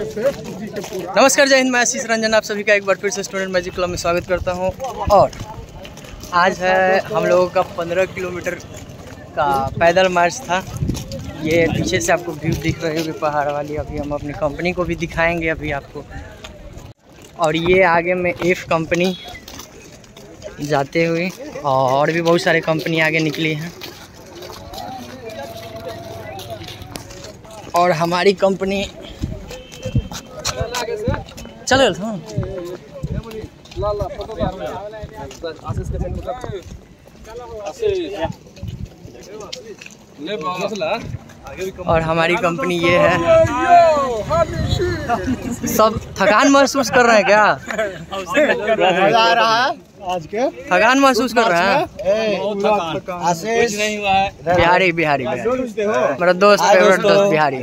नमस्कार, जय हिंद, मैं आशीष रंजन, आप सभी का एक बार फिर से स्टूडेंट मैजिक क्लब में स्वागत करता हूँ। और आज है हम लोगों का 15 किलोमीटर का पैदल मार्च था। ये पीछे से आपको व्यू दिख रही होगी, पहाड़ वाली। अभी हम अपनी कंपनी को भी दिखाएँगे, अभी आपको। और ये आगे में एफ़ कंपनी जाते हुए, और भी बहुत सारे कंपनी आगे निकली हैं। और हमारी कंपनी चल गल हाँ। और हमारी कंपनी ये है। सब थकान महसूस कर रहे हैं क्या? मज़ा आ रहा है। आज के थकान महसूस कर रहे हैं? आशीष। बिहारी बिहारी बिहारी। मेरा दोस्त फेवरेट दोस्त बिहारी।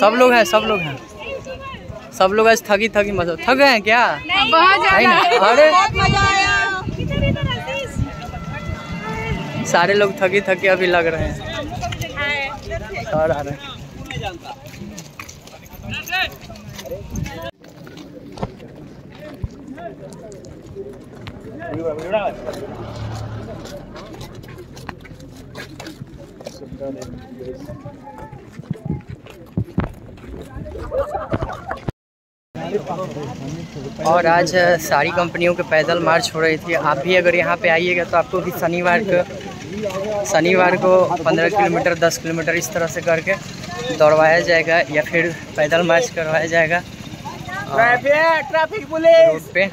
सब लोग हैं सब लोग हैं। सब लोग आज थकी थकी मतलब थक गए हैं क्या? बहुत नहीं ज़्यादा। अरे। मज़ा सारे लोग थकी थकी अभी लग रहे हैं। और आ रहे हैं। और आज सारी कंपनियों के पैदल मार्च हो रही थी। आप भी अगर यहाँ पे आइएगा तो आपको भी शनिवार को शनिवार को 15 किलोमीटर 10 किलोमीटर इस तरह से करके दौड़वाया जाएगा या फिर पैदल मार्च करवाया जाएगा। Traffic police. पे।